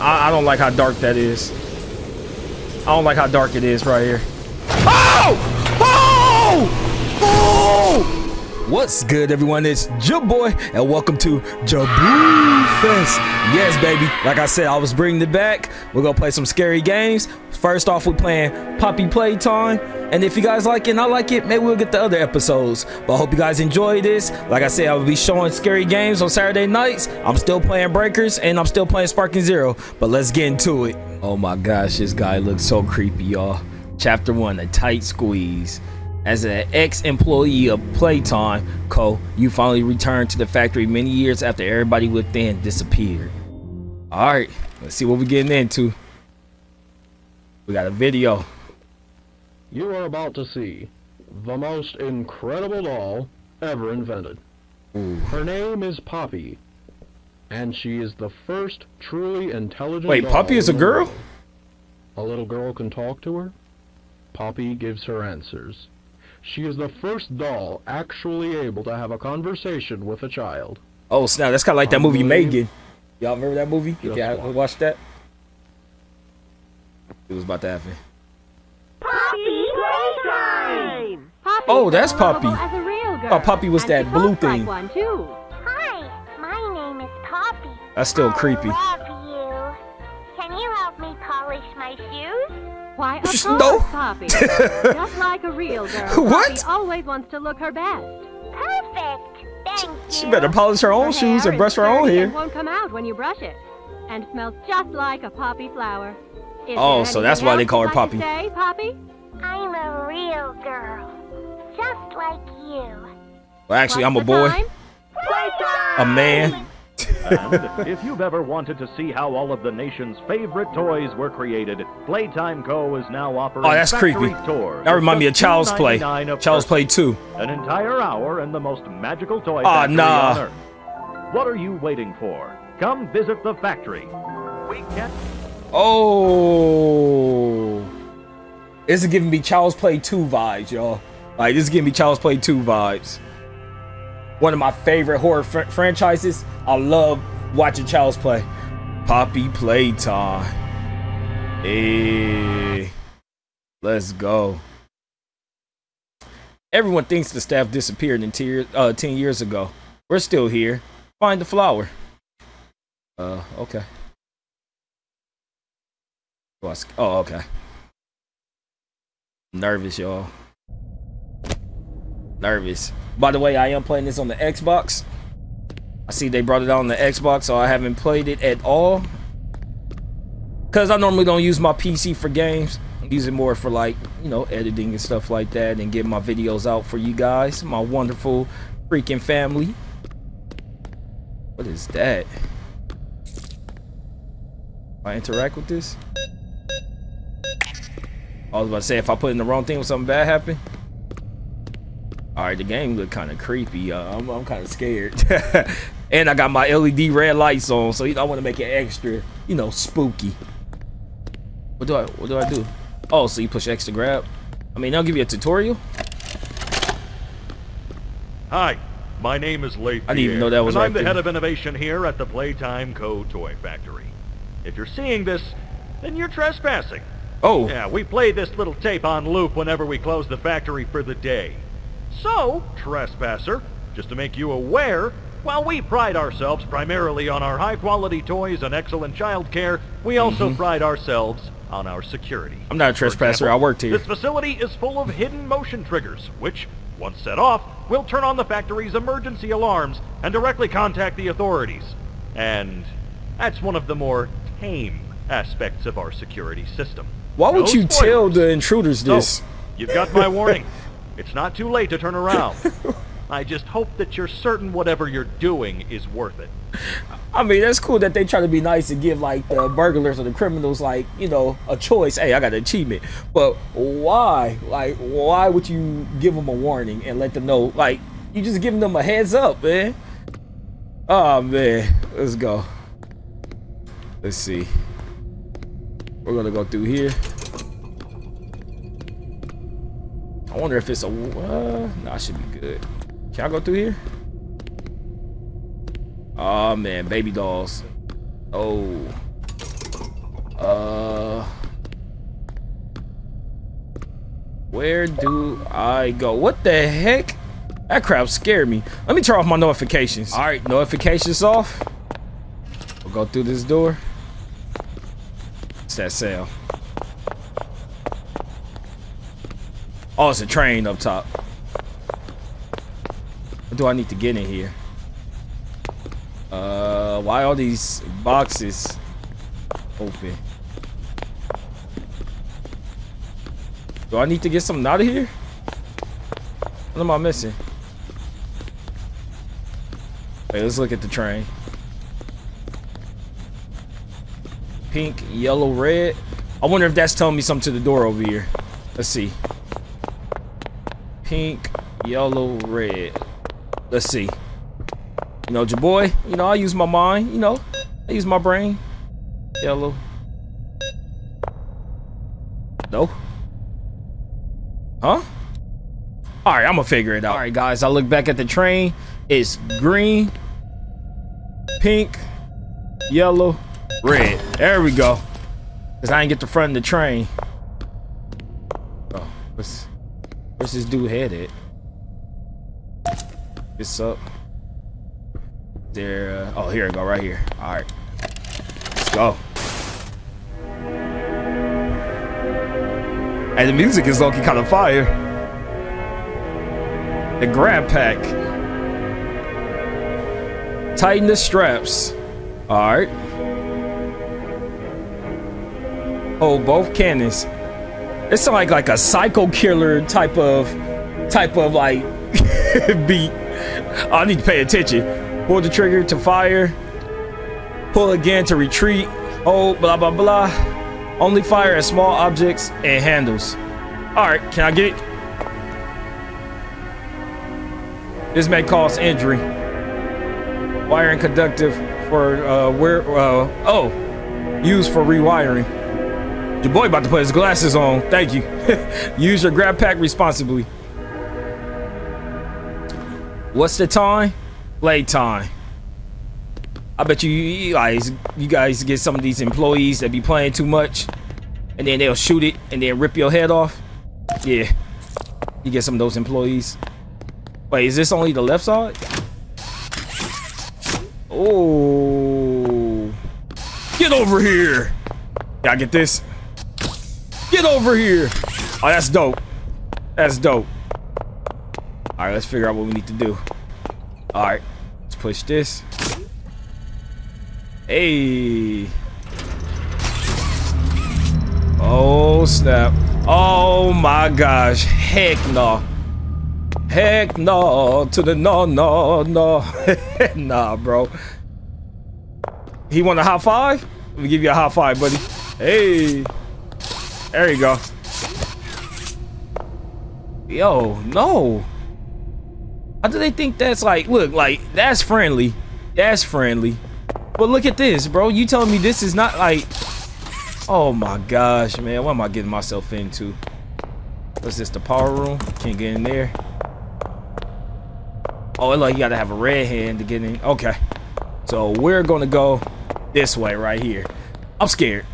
I, I don't like how dark that is. I don't like how dark it is right here. Oh! What's good, everyone? It's Jaboi, and welcome to Jaboo Fest. Yes, baby. Like I said, I was bringing it back. We're gonna play some scary games. First off, we're playing Poppy Playtime. And if you guys like it and I like it, maybe we'll get the other episodes. But I hope you guys enjoy this. Like I said, I will be showing scary games on Saturday nights. I'm still playing Breakers and I'm still playing Sparking Zero. But let's get into it. Oh my gosh, this guy looks so creepy, y'all. Chapter 1 A Tight Squeeze. As an ex-employee of Playtime Co., you finally returned to the factory many years after everybody within disappeared. Alright, let's see what we're getting into. We got a video. You are about to see the most incredible doll ever invented. Ooh. Her name is Poppy, and she is the first truly intelligent Wait, Poppy is a girl? A little girl can talk to her. Poppy gives her answers. She is the first doll actually able to have a conversation with a child. Oh snap, that's kinda like that movie Megan. Y'all remember that movie? Just Yeah, watch. watch that. It was about to happen. Poppy Playtime! Poppy Oh, that's Poppy. A real girl. Oh, Poppy was and that blue talks like thing. one too. Hi, my name is Poppy. That's still I creepy. Why, of course, No. Poppy. Just like a real girl. What? Poppy always wants to look her best. Perfect. Thank you. She better polish her own Her shoes hair and brush her own hair. and won't come out when you brush it, and smells just like a poppy flower. Is Oh, so that's why they call her you'd like Poppy. to Say, Poppy. I'm a real girl. Just like you. Well, actually, I'm a boy, time? A man. And if you've ever wanted to see how all of the nation's favorite toys were created, Playtime Co. is now offering Oh, that's factory creepy. tours. That at remind me of Child's Play. $2.99 Child's. Play 2. An entire hour in the most magical toy Aw, factory nah. on Earth. What are you waiting for? Come visit the factory. We can Oh. This is giving me Child's Play 2 vibes, y'all. Like, this is giving me Child's Play 2 vibes. One of my favorite horror fr- franchises. I love watching Child's Play. Poppy Playtime. Hey. Let's go. Everyone thinks the staff disappeared in ten, uh, 10 years ago. We're still here. Find the flower. Uh, okay. Oh, okay. Nervous, y'all. Nervous. By the way, I am playing this on the Xbox. I see they brought it out on the Xbox, so I haven't played it at all. Cause I normally don't use my PC for games. I use it more for like, you know, editing and stuff like that and getting my videos out for you guys, my wonderful freaking family. What is that? I interact with this? I was about to say if I put in the wrong thing, will something bad happen? All right, the game look kind of creepy. Uh, I'm, I'm kind of scared. and I got my LED red lights on, so you know I want to make it extra, you know, spooky. What do I What do I do? Oh, so you push X to grab. I mean, they'll give you a tutorial. Hi, my name is Leith. I didn't even know that was and right I'm the there. head of innovation here at the Playtime Co. Toy Factory. If you're seeing this, then you're trespassing. Oh, Yeah, we play this little tape on loop whenever we close the factory for the day. So, trespasser, just to make you aware, while we pride ourselves primarily on our high-quality toys and excellent child care, we also mm-hmm. pride ourselves on our security. I'm not a trespasser. I worked here. This facility is full of hidden motion triggers, which, once set off, will turn on the factory's emergency alarms and directly contact the authorities. And that's one of the more tame aspects of our security system. why would No you tell the intruders So, this? you've got my warning. It's not too late to turn around. I just hope that you're certain whatever you're doing is worth it. I mean, that's cool that they try to be nice and give like the burglars or the criminals like you know a choice. Hey, I got an achievement, but why? Like, why would you give them a warning and let them know? Like, you just giving them a heads up, man. Oh man, let's go. Let's see. We're gonna go through here. I wonder if it's a. Uh, nah, I should be good. Can I go through here? Oh man, baby dolls. Oh. Uh, where do I go? What the heck? That crap scared me. Let me turn off my notifications. All right, notifications off. We'll go through this door. It's that cell. Oh, it's a train up top. What do I need to get in here? Uh, why all these boxes open? Do I need to get something out of here? What am I missing? Hey, let's look at the train. Pink, yellow, red. I wonder if that's telling me something to the door over here. Let's see. Pink, yellow, red. Let's see. You know, your boy, you know, I use my mind, you know, I use my brain. Yellow. No. Huh? All right, I'm gonna figure it out. All right, guys, I look back at the train. It's green, pink, yellow, red. There we go. Cause I didn't get the front of the train. Oh, what's, this dude headed? This up. There. Uh, oh, here I go, right here. All right, let's go. And the music is looking kind of fire. The grab pack. Tighten the straps. Alright. Oh, both cannons. It sounds like like a psycho killer type of type of like beat. I need to pay attention. Pull the trigger to fire. Pull again to retreat. Oh, blah blah blah. Only fire at small objects and handles. Alright, can I get it? This may cause injury. Wiring conductive for uh where uh oh used for rewiring. Your boy about to put his glasses on. Thank you. Use your grab pack responsibly. What's the time? Play time. I bet you, you guys you guys get some of these employees that be playing too much and then they'll shoot it and then rip your head off. Yeah. You get some of those employees. Wait, is this only the left side? Oh. Get over here. I get this. Get over here. Oh, that's dope. That's dope. All right, let's figure out what we need to do. All right, let's push this. Hey. Oh, snap. Oh, my gosh. Heck no. Heck no. To the no, no, no. nah, bro. He want a high five? Let me give you a high five, buddy. Hey. There you go. Yo, no. How do they think that's like, look, like, that's friendly. That's friendly. But look at this, bro. You telling me this is not like... Oh my gosh, man. What am I getting myself into? What's this, the power room? Can't get in there. Oh, it like you gotta have a red hand to get in. Okay. So we're gonna go this way right here. I'm scared.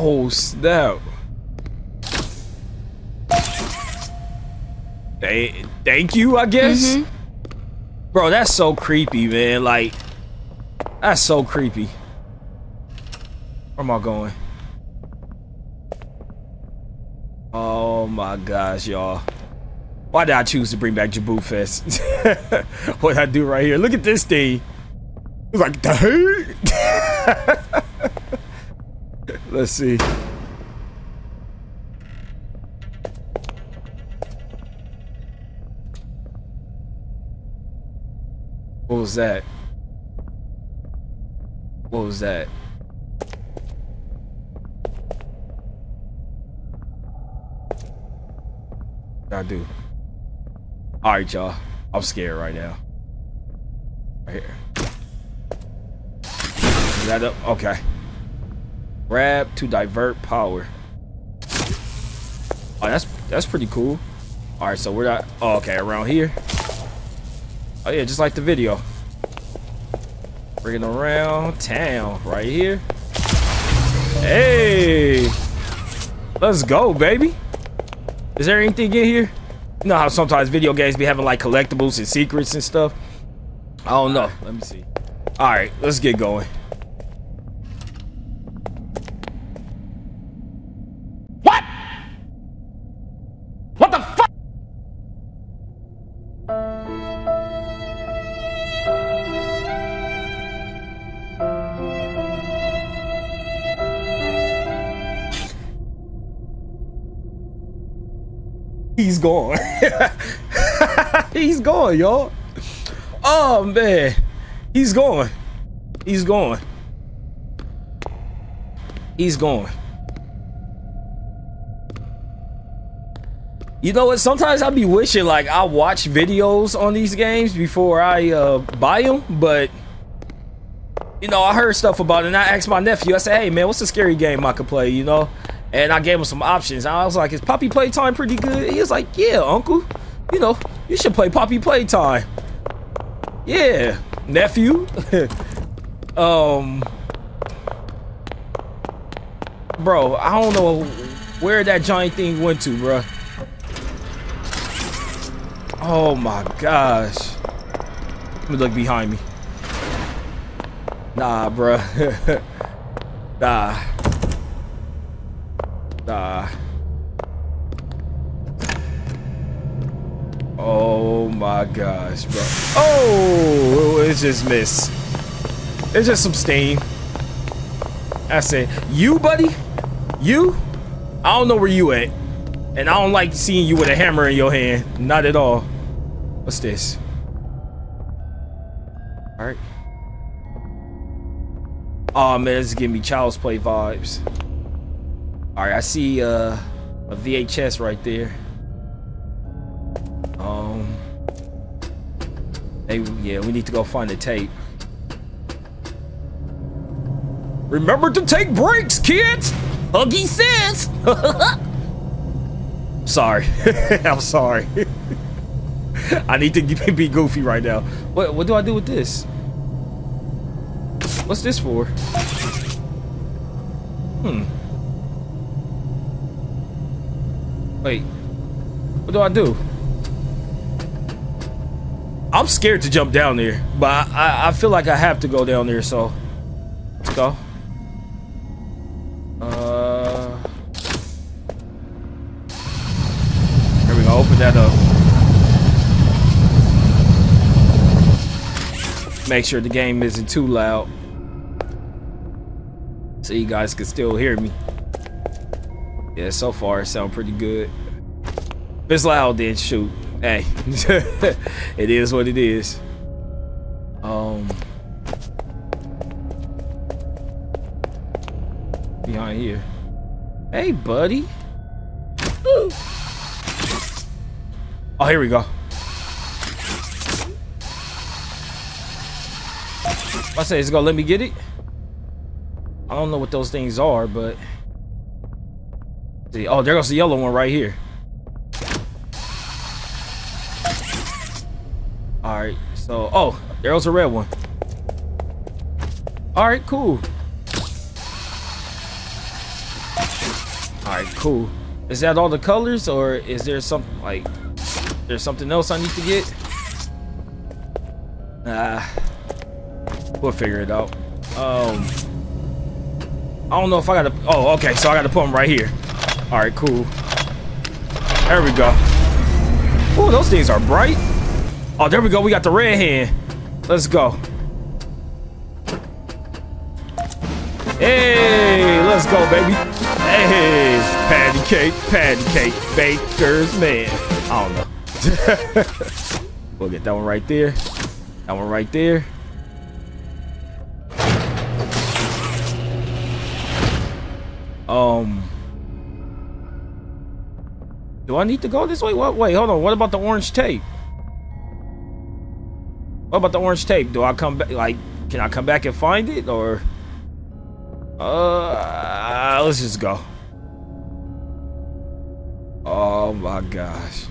Oh, snap. Hey, thank you, I guess. Mhm. Bro, that's so creepy, man. Like, that's so creepy. Where am I going? Oh my gosh, y'all. Why did I choose to bring back Jaboo Fest? what I do right here? Look at this thing. It's like, the Let's see. What was that? What was that? I do. Alright, y'all. I'm scared right now. Right here. Is that up? Okay. Grab to divert power. Oh, that's that's pretty cool. All right, so we're not. Oh, okay, around here. Oh yeah, just like the video. Bringing around town right here. Hey, let's go, baby. Is there anything in here? You know how sometimes video games be having like collectibles and secrets and stuff. I don't know. Let me see. All right, let's get going. He's gone. He's gone, y'all. Oh man. He's gone. He's gone. He's gone. You know what? Sometimes I be wishing like I watch videos on these games before I uh, buy them, but you know I heard stuff about it. and I asked my nephew. I said, "Hey man, what's a scary game I could play?" You know, and I gave him some options. I was like, "Is Poppy Playtime pretty good?" He was like, "Yeah, Uncle. You know, you should play Poppy Playtime." Yeah, nephew. um, bro, I don't know where that giant thing went to, bro. Oh my gosh. Let me look behind me. Nah, bro. nah. Nah. Oh my gosh, bro. Oh, it's just miss. It's just some steam. I said, you, buddy? You? I don't know where you at. And I don't like seeing you with a hammer in your hand. Not at all. What's this? Alright. Oh man, this is giving me Child's Play vibes. Alright, I see uh, a VHS right there. Um, hey, yeah, we need to go find the tape. Remember to take breaks, kids! Huggy says! sorry. I'm sorry. I need to be goofy right now. What what do I do with this? What's this for? Hmm. Wait. What do I do? I'm scared to jump down there, but I, I feel like I have to go down there, so let's go. Uh, here we go. Open that up. Make sure the game isn't too loud, so you guys can still hear me. Yeah, so far it sounds pretty good. If it's loud, then shoot. Hey, it is what it is. Um, behind here. Hey, buddy. Ooh. Oh, here we go. I say, it's gonna let me get it? I don't know what those things are, but see. Oh, there goes the yellow one right here. All right. So, oh, there goes a red one. All right, cool. All right, cool. Is that all the colors, or is there something like there's something else I need to get? Nah, we'll figure it out. Um, I don't know if I gotta. Oh, okay. So I gotta put them right here. All right, cool. There we go. Oh, those things are bright. Oh, there we go. We got the red hand. Let's go. Hey, let's go, baby. Hey, patty cake, patty cake, baker's man. I don't know. we'll get that one right there. That one right there. Um. Do I need to go this way? What? Wait, hold on. What about the orange tape? What about the orange tape? Do I come back? Like, can I come back and find it, or? Uh, let's just go. Oh my gosh.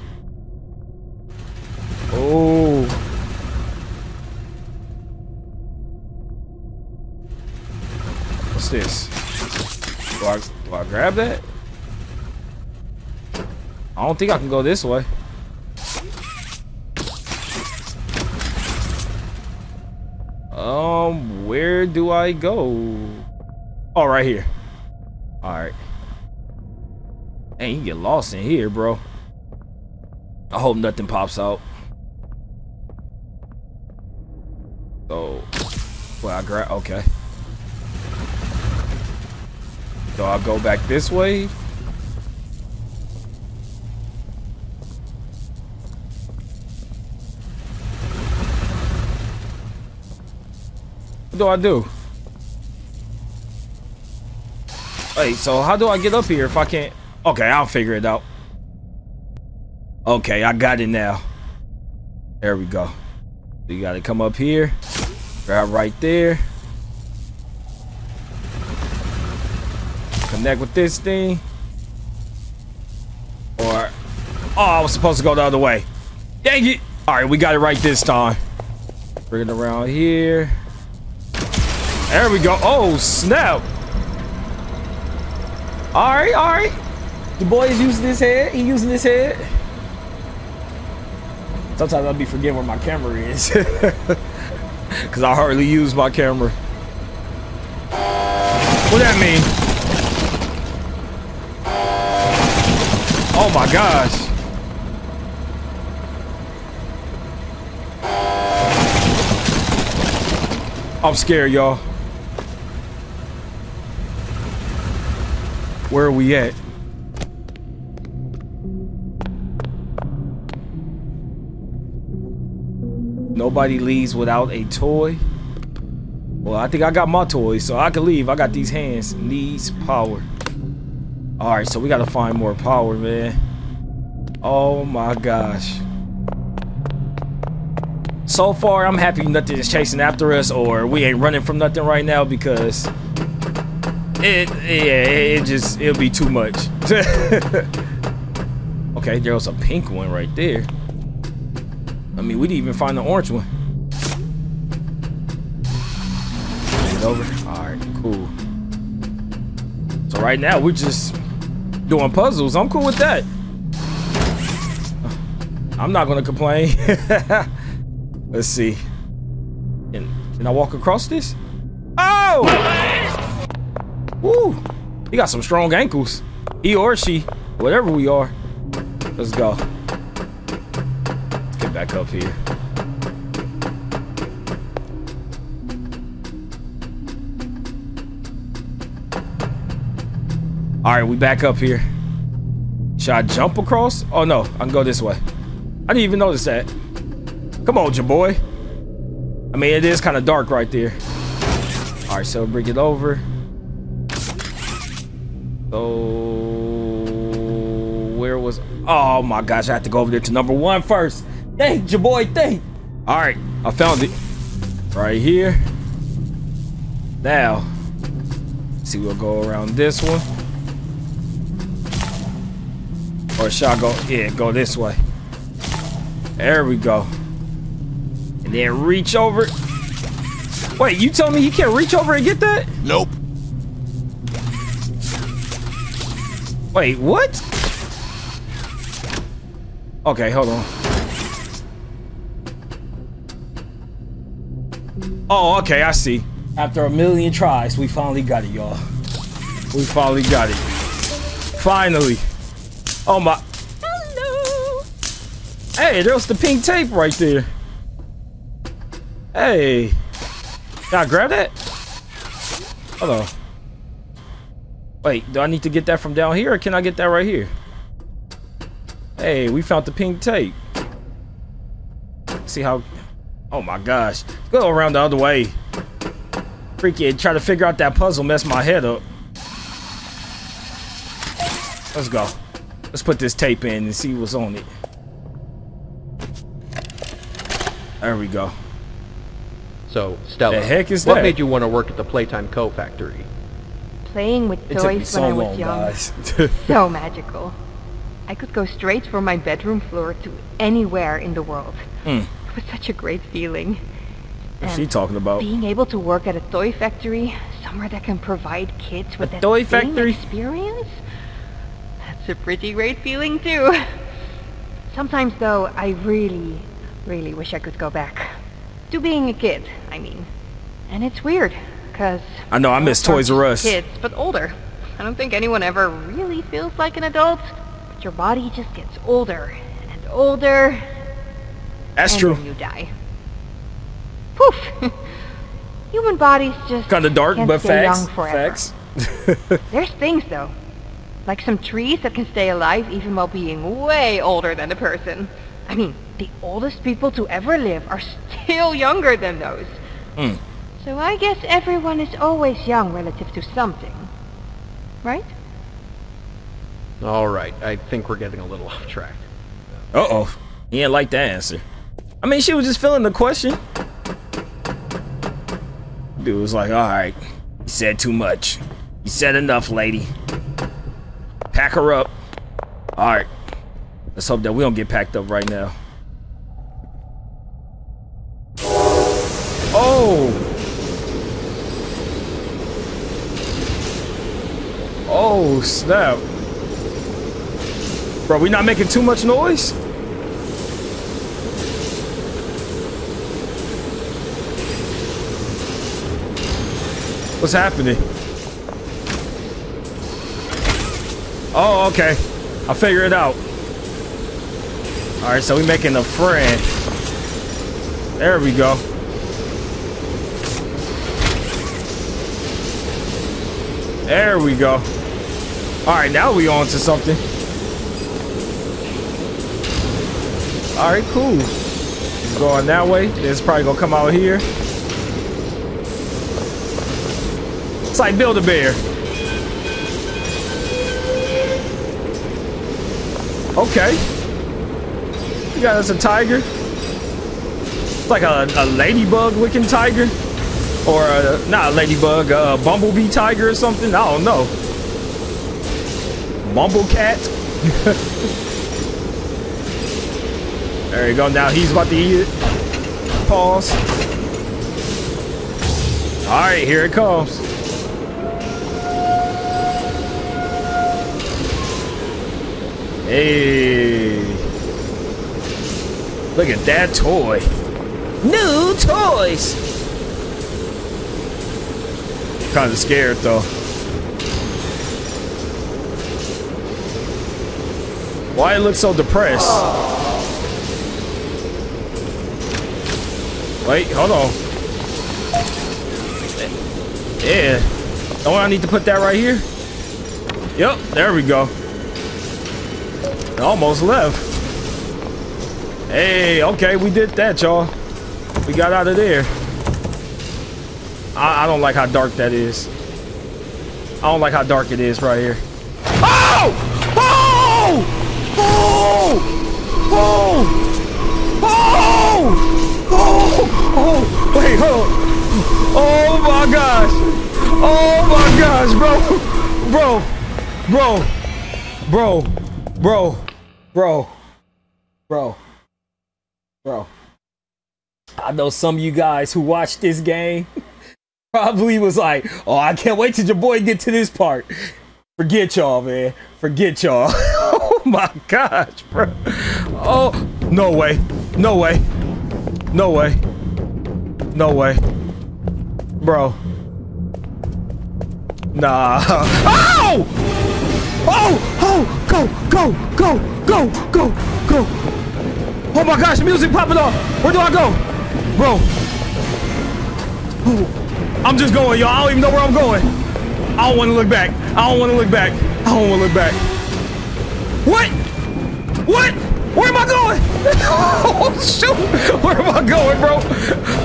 Oh. What's this? Do I, do I grab that? I don't think I can go this way. Um, where do I go? Oh, right here. All right. Hey, you get lost in here, bro. I hope nothing pops out. So, well, I grab. Okay. So I'll go back this way. What do I do? Wait, so how do I get up here if I can't? Okay, I'll figure it out. Okay, I got it now. There we go. You gotta come up here. Grab right there. Connect with this thing. Or, oh, I was supposed to go the other way. Dang it. All right, we got it right this time. Bring it around here. There we go. Oh, snap. All right, all right. The boy is using his head. He using his head. Sometimes I'll be forgetting where my camera is. Because I hardly use my camera. What that mean? Oh my gosh. I'm scared, y'all. Where are we at? Nobody leaves without a toy. Well, I think I got my toys, so I can leave. I got these hands. Needs power. Alright, so we gotta find more power, man. Oh my gosh. So far, I'm happy nothing is chasing after us or we ain't running from nothing right now because it, yeah, it just, it'll be too much. okay, there was a pink one right there. I mean, we didn't even find the orange one. It over. All right, cool. So right now we're just doing puzzles. I'm cool with that. I'm not gonna complain. Let's see. Can, can I walk across this? Oh! Woo! He got some strong ankles. He or she, whatever we are. Let's go. Let's get back up here. All right, we back up here. Should I jump across? Oh no, I can go this way. I didn't even notice that. Come on, your boy. I mean, it is kind of dark right there. All right, so bring it over. So where was? Oh my gosh, I have to go over there to number one first. Thank your boy. Thank. All right, I found it right here. Now, see, we'll go around this one. Or shall I go? Yeah, go this way. There we go. And then reach over. Wait, you tell me you can't reach over and get that? Nope. Wait, what? Okay, hold on. Oh, okay, I see. After a million tries, we finally got it, y'all. We finally got it. Finally. Oh my. Hello. Hey, there's the pink tape right there. Hey. Can I grab that? Hold on. Wait, do I need to get that from down here or can I get that right here? Hey, we found the pink tape. See how... Oh my gosh. Go around the other way. Freaking try to figure out that puzzle mess my head up. Let's go. Let's put this tape in and see what's on it. There we go. So, Stella, The heck is what that? made you want to work at the Playtime Co. factory? Playing with It toys so when I was long, young. So magical. I could go straight from my bedroom floor to anywhere in the world. Mm. It was such a great feeling. What's she talking about? Being able to work at a toy factory, somewhere that can provide kids with A that toy factory? experience, that's a pretty great feeling too. Sometimes though, I really, really wish I could go back. To being a kid, I mean. And it's weird, because... I know, I miss Toys R Us. Kids, but older. I don't think anyone ever really feels like an adult. But your body just gets older and older. That's and true. You die. Poof! Human bodies just Kind of dark, but facts. Facts. There's things though, like some trees that can stay alive even while being way older than a person. I mean, the oldest people to ever live are still younger than those. Mm. So I guess everyone is always young relative to something, right? All right, I think we're getting a little off track. Uh oh. He didn't like the answer. I mean, she was just feeling the question. Dude was like, alright. You said too much. You said enough, lady. Pack her up. Alright. Let's hope that we don't get packed up right now. Oh! Oh, snap. Bro, we not making too much noise? What's happening? Oh, okay. I'll figure it out. Alright, so we making a friend. There we go. There we go. Alright, now we on to something. Alright, cool. It's going that way. It's probably gonna come out here. It's like Build a Bear. Okay. You got us a tiger. It's like a, a ladybug looking tiger. Or a, not a ladybug, a bumblebee tiger or something. I don't know. Bumble cat. there you go. Now he's about to eat it. Pause. All right, here it comes. Hey. Look at that toy. New toys. Kind of scared though. Why it look so depressed? Wait, hold on. Yeah. Oh, I need to put that right here. Yep, there we go. It almost left. Hey, okay, we did that, y'all. We got out of there. I, I don't like how dark that is. I don't like how dark it is right here. Oh! Oh! Oh! Oh! Oh! Oh! Oh! Wait, hold on. Oh my gosh! Oh my gosh, bro! Bro! Bro! Bro! Bro! Bro! Bro! Bro! I know some of you guys who watched this game probably was like, oh, I can't wait till your boy get to this part. Forget y'all, man. Forget y'all. oh my gosh, bro. Oh, no way. No way. No way. No way. Bro. Nah. Oh! Oh! Oh! Go! Go! Go! Go! Go! Go! Oh my gosh, music popping off! Where do I go? Bro. I'm just going, y'all. I don't even know where I'm going. I don't want to look back. I don't want to look back. I don't want to look back. What? What? Where am I going? oh, shoot. Where am I going, bro?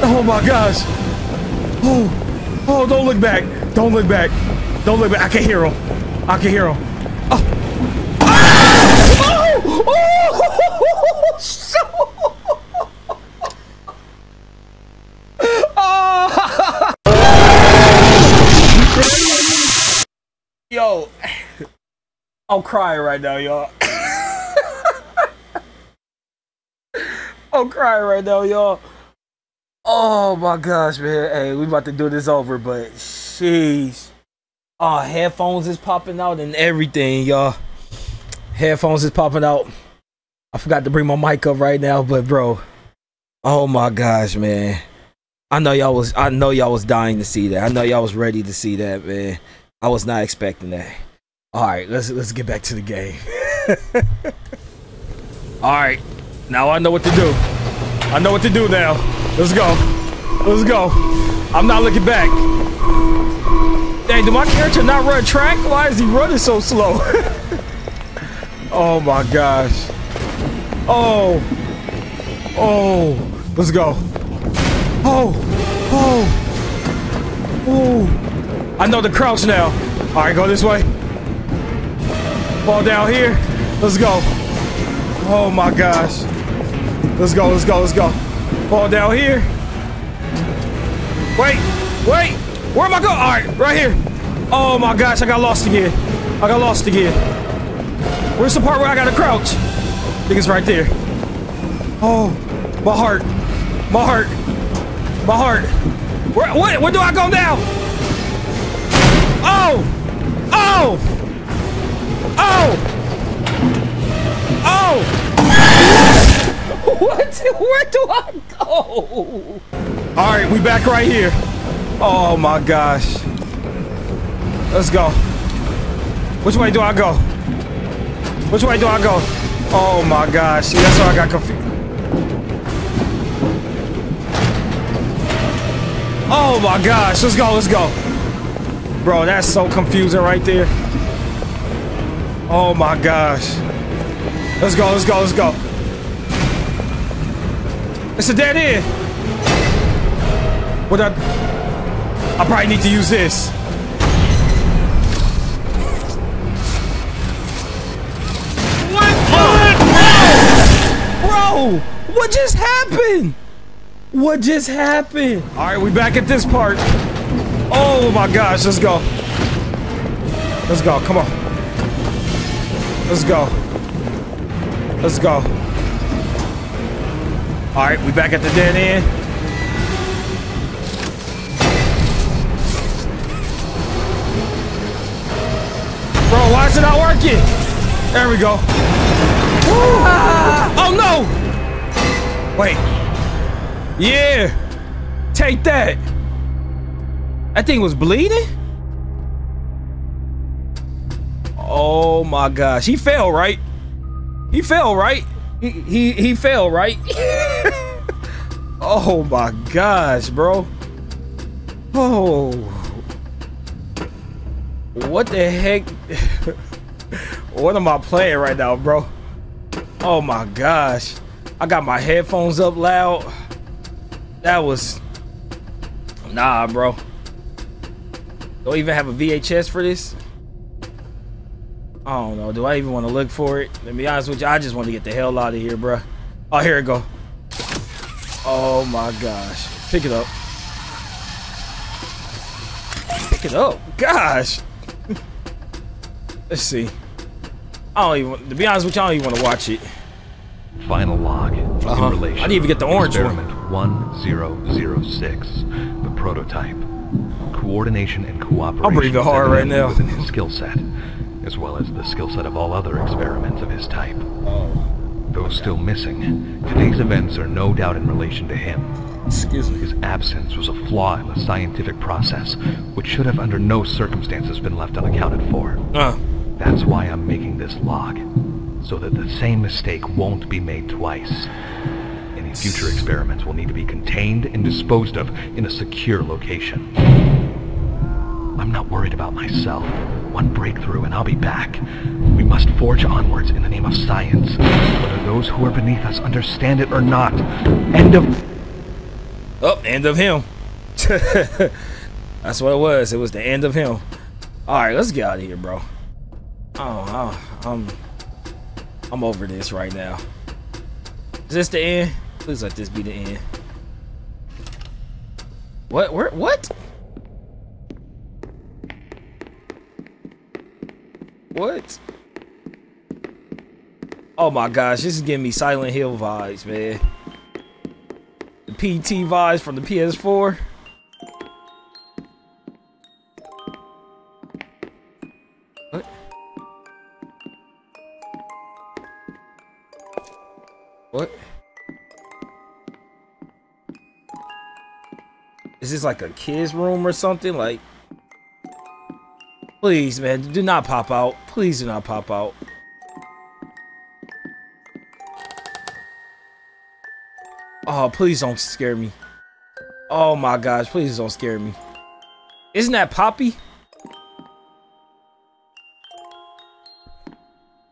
Oh, my gosh. Oh, oh, don't look back. Don't look back. Don't look back. I can hear him. I can hear him. I'm crying right now, y'all. I'm crying right now, y'all. Oh my gosh, man. Hey, we about to do this over, but jeez, Oh, headphones is popping out and everything, y'all. Headphones is popping out. I forgot to bring my mic up right now, but bro. Oh my gosh, man. I know y'all was I know y'all was dying to see that. I know y'all was ready to see that, man. I was not expecting that. All right, let's let's get back to the game. All right, now I know what to do. I know what to do now. Let's go. Let's go. I'm not looking back. Dang, did my character not run track? Why is he running so slow? oh my gosh. Oh. Oh. Let's go. Oh. Oh. Oh. I know the crouch now. All right, go this way. Fall down here. Let's go. Oh my gosh. Let's go, let's go, let's go. Fall down here. Wait, wait. Where am I going? All right, right here. Oh my gosh, I got lost again. I got lost again. Where's the part where I gotta crouch? I think it's right there. Oh, my heart. My heart. My heart. Where, what, where do I go now? Oh! Oh! Oh! Oh! what? Where do I go? All right, we back right here. Oh my gosh. Let's go. Which way do I go? Which way do I go? Oh my gosh. See, that's why I got confused. Oh my gosh. Let's go. Let's go. Bro, that's so confusing right there. Oh my gosh. Let's go. Let's go. Let's go. It's a dead end. What I... I probably need to use this. What? Bro! Bro! What just happened? What just happened? All right, we back at this part. Oh my gosh, let's go. Let's go, come on. Let's go. Let's go. All right, we back at the dead end. Bro, why is it not working? There we go. Ah! Oh no! Wait. Yeah. Take that. That thing was bleeding? Oh my gosh. He fell, right? He fell, right? He he, he fell, right? oh my gosh, bro. Oh. What the heck? what am I playing right now, bro? Oh my gosh. I got my headphones up loud. That was... Nah, bro. Don't even have a VHS for this? I don't know. Do I even want to look for it? To be honest with you, I just want to get the hell out of here, bro. Oh, here it go. Oh my gosh. Pick it up. Pick it up. Gosh. Let's see. I don't even, to be honest with you, I don't even want to watch it. Final log in relation I didn't even get the orange one. experiment 1006, the prototype. Coordination and cooperation I'm breathing hard right now. within his skill set, as well as the skill set of all other experiments of his type. Though still missing, today's events are no doubt in relation to him. Excuse me. His absence was a flaw in the scientific process, which should have under no circumstances been left unaccounted for. Uh, That's why I'm making this log, so that the same mistake won't be made twice. Any future experiments will need to be contained and disposed of in a secure location. I'm not worried about myself. One breakthrough and I'll be back. We must forge onwards in the name of science, whether those who are beneath us understand it or not. End of... oh, end of him. That's what it was. It was the end of him. All right, let's get out of here, bro. Oh, oh, I'm, I'm over this right now. Is this the end? Please let this be the end. What? Where? What? What? Oh my gosh, this is giving me Silent Hill vibes, man. The PT vibes from the PS4. What? What? Is this like a kid's room or something? Like, please, man, do not pop out. Please do not pop out. Oh, please don't scare me. Oh my gosh, please don't scare me. Isn't that Poppy?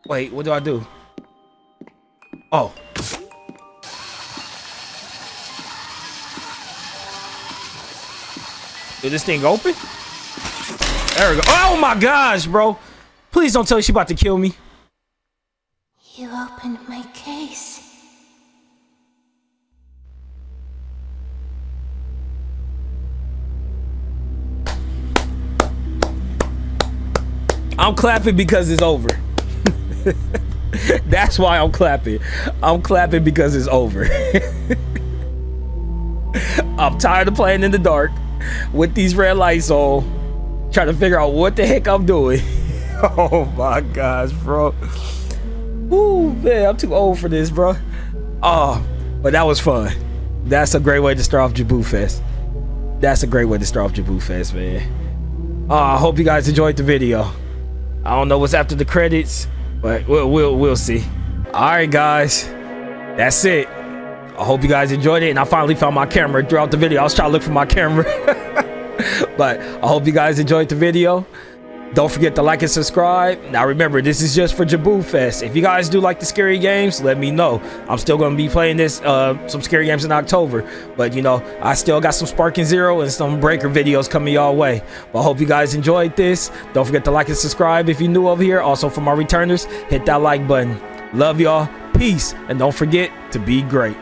Wait, what do I do? Oh. Did this thing open? There we go. Oh my gosh, bro. Please don't tell me she about to kill me. You opened my case. I'm clapping because it's over. That's why I'm clapping. I'm clapping because it's over. I'm tired of playing in the dark with these red lights on, trying to figure out what the heck I'm doing. oh my gosh, bro. Ooh, man, I'm too old for this, bro. Oh, but that was fun. That's a great way to start off Jaboo Fest. That's a great way to start off Jaboo Fest, man. Oh, I hope you guys enjoyed the video. I don't know what's after the credits, but we'll we'll we'll see. All right, guys, that's it. I hope you guys enjoyed it, and I finally found my camera throughout the video. I was trying to look for my camera, but I hope you guys enjoyed the video. Don't forget to like and subscribe. Now remember, this is just for Jaboo Fest. If you guys do like the scary games, let me know. I'm still going to be playing this, uh, some scary games in October. But, you know, I still got some Sparking Zero and some Breaker videos coming y'all way. But I hope you guys enjoyed this. Don't forget to like and subscribe if you're new over here. Also, for my returners, hit that like button. Love y'all. Peace. And don't forget to be great.